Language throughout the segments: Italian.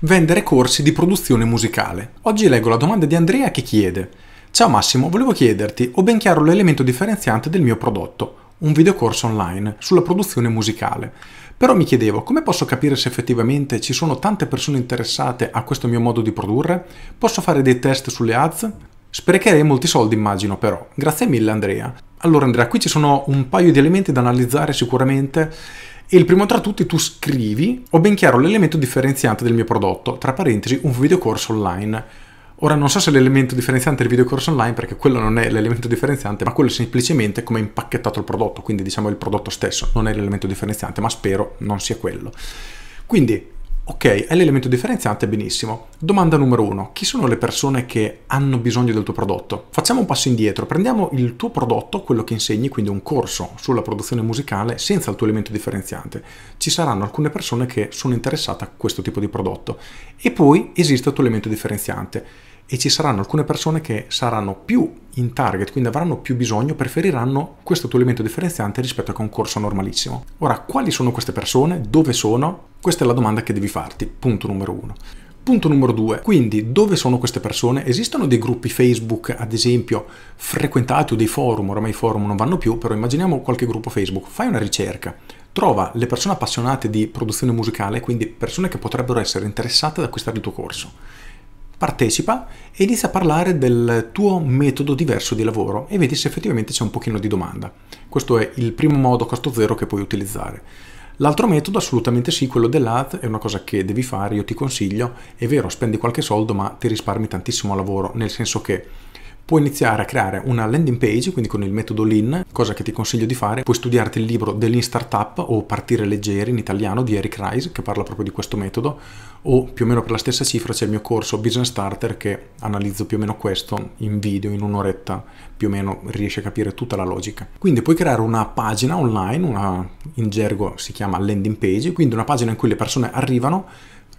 vendere corsi di produzione musicale. Oggi leggo la domanda di Andrea che chiede Ciao Massimo, volevo chiederti, ho ben chiaro l'elemento differenziante del mio prodotto, un videocorso online sulla produzione musicale. Però mi chiedevo come posso capire se effettivamente ci sono tante persone interessate a questo mio modo di produrre? Posso fare dei test sulle ads? Sprecherei molti soldi immagino però. Grazie mille Andrea. Allora Andrea, qui ci sono un paio di elementi da analizzare sicuramente e il primo tra tutti tu scrivi ho ben chiaro l'elemento differenziante del mio prodotto, tra parentesi un videocorso online. Ora non so se l'elemento differenziante è il videocorso online perché quello non è l'elemento differenziante, ma quello è semplicemente come è impacchettato il prodotto, quindi diciamo il prodotto stesso, non è l'elemento differenziante, ma spero non sia quello. Quindi Ok, è l'elemento differenziante, benissimo. Domanda numero uno, chi sono le persone che hanno bisogno del tuo prodotto? Facciamo un passo indietro, prendiamo il tuo prodotto, quello che insegni, quindi un corso sulla produzione musicale senza il tuo elemento differenziante. Ci saranno alcune persone che sono interessate a questo tipo di prodotto e poi esiste il tuo elemento differenziante e ci saranno alcune persone che saranno più in target, quindi avranno più bisogno, preferiranno questo tuo elemento differenziante rispetto a un corso normalissimo. Ora, quali sono queste persone? Dove sono? Questa è la domanda che devi farti, punto numero uno. Punto numero due, quindi dove sono queste persone? Esistono dei gruppi Facebook, ad esempio, frequentati o dei forum, ormai i forum non vanno più, però immaginiamo qualche gruppo Facebook, fai una ricerca, trova le persone appassionate di produzione musicale, quindi persone che potrebbero essere interessate ad acquistare il tuo corso partecipa e inizia a parlare del tuo metodo diverso di lavoro e vedi se effettivamente c'è un pochino di domanda. Questo è il primo modo a costo zero che puoi utilizzare. L'altro metodo, assolutamente sì, quello dell'ad, è una cosa che devi fare, io ti consiglio. È vero, spendi qualche soldo, ma ti risparmi tantissimo lavoro, nel senso che puoi iniziare a creare una landing page, quindi con il metodo Lean, cosa che ti consiglio di fare. Puoi studiarti il libro The Lean Startup o Partire leggeri in italiano di Eric Rice, che parla proprio di questo metodo, o più o meno per la stessa cifra c'è il mio corso Business Starter che analizzo più o meno questo in video, in un'oretta, più o meno riesci a capire tutta la logica. Quindi puoi creare una pagina online, una, in gergo si chiama landing page, quindi una pagina in cui le persone arrivano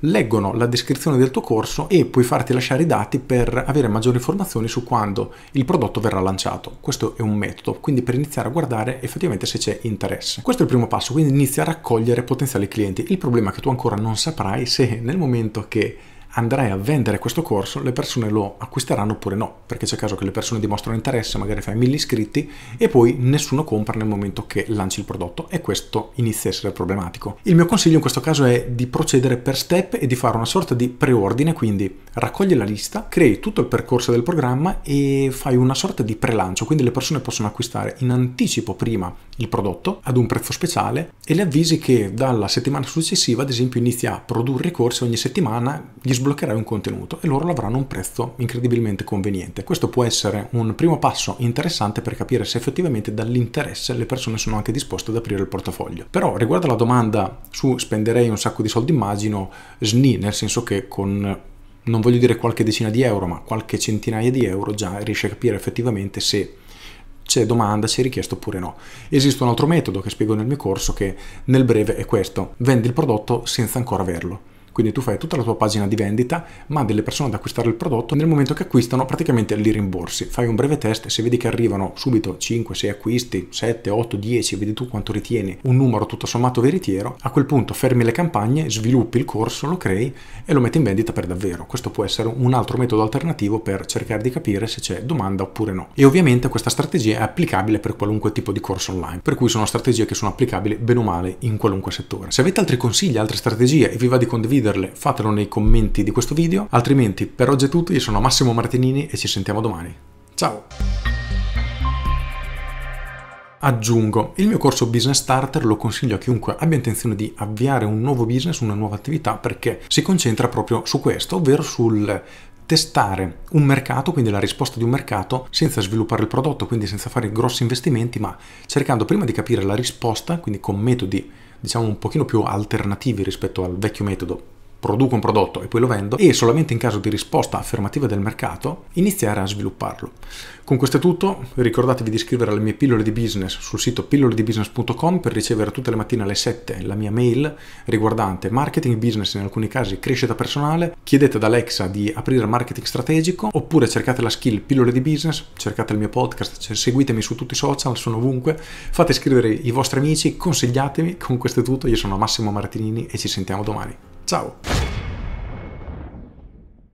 leggono la descrizione del tuo corso e puoi farti lasciare i dati per avere maggiori informazioni su quando il prodotto verrà lanciato. Questo è un metodo, quindi per iniziare a guardare effettivamente se c'è interesse. Questo è il primo passo, quindi inizia a raccogliere potenziali clienti. Il problema è che tu ancora non saprai se nel momento che andrai a vendere questo corso, le persone lo acquisteranno oppure no, perché c'è caso che le persone dimostrano interesse, magari fai mille iscritti e poi nessuno compra nel momento che lanci il prodotto e questo inizia a essere problematico. Il mio consiglio in questo caso è di procedere per step e di fare una sorta di preordine, quindi raccogli la lista, crei tutto il percorso del programma e fai una sorta di prelancio, quindi le persone possono acquistare in anticipo prima il prodotto ad un prezzo speciale e le avvisi che dalla settimana successiva, ad esempio, inizia a produrre corsi ogni settimana, gli sbloccherai un contenuto e loro avranno un prezzo incredibilmente conveniente. Questo può essere un primo passo interessante per capire se effettivamente dall'interesse le persone sono anche disposte ad aprire il portafoglio. Però riguardo alla domanda su spenderei un sacco di soldi, immagino SNI, nel senso che con non voglio dire qualche decina di euro, ma qualche centinaia di euro già riesci a capire effettivamente se c'è domanda, c'è richiesto oppure no. Esiste un altro metodo che spiego nel mio corso che nel breve è questo, vendi il prodotto senza ancora averlo. Quindi tu fai tutta la tua pagina di vendita, mandi le persone ad acquistare il prodotto, nel momento che acquistano praticamente li rimborsi. Fai un breve test, se vedi che arrivano subito 5, 6 acquisti, 7, 8, 10, vedi tu quanto ritieni un numero tutto sommato veritiero, a quel punto fermi le campagne, sviluppi il corso, lo crei e lo metti in vendita per davvero. Questo può essere un altro metodo alternativo per cercare di capire se c'è domanda oppure no. E ovviamente questa strategia è applicabile per qualunque tipo di corso online, per cui sono strategie che sono applicabili bene o male in qualunque settore. Se avete altri consigli, altre strategie e vi va di condividere condividerle fatelo nei commenti di questo video, altrimenti per oggi è tutto, io sono Massimo Martinini e ci sentiamo domani. Ciao! Aggiungo, il mio corso Business Starter lo consiglio a chiunque abbia intenzione di avviare un nuovo business, una nuova attività, perché si concentra proprio su questo, ovvero sul testare un mercato, quindi la risposta di un mercato, senza sviluppare il prodotto, quindi senza fare grossi investimenti, ma cercando prima di capire la risposta, quindi con metodi diciamo un pochino più alternativi rispetto al vecchio metodo produco un prodotto e poi lo vendo e solamente in caso di risposta affermativa del mercato iniziare a svilupparlo. Con questo è tutto, ricordatevi di iscrivervi alle mie pillole di business sul sito pilloledibusiness.com per ricevere tutte le mattine alle 7 la mia mail riguardante marketing business in alcuni casi crescita personale, chiedete ad Alexa di aprire marketing strategico oppure cercate la skill pillole di business, cercate il mio podcast, seguitemi su tutti i social, sono ovunque, fate iscrivere i vostri amici, consigliatemi, con questo è tutto, io sono Massimo Martinini e ci sentiamo domani. Ciao!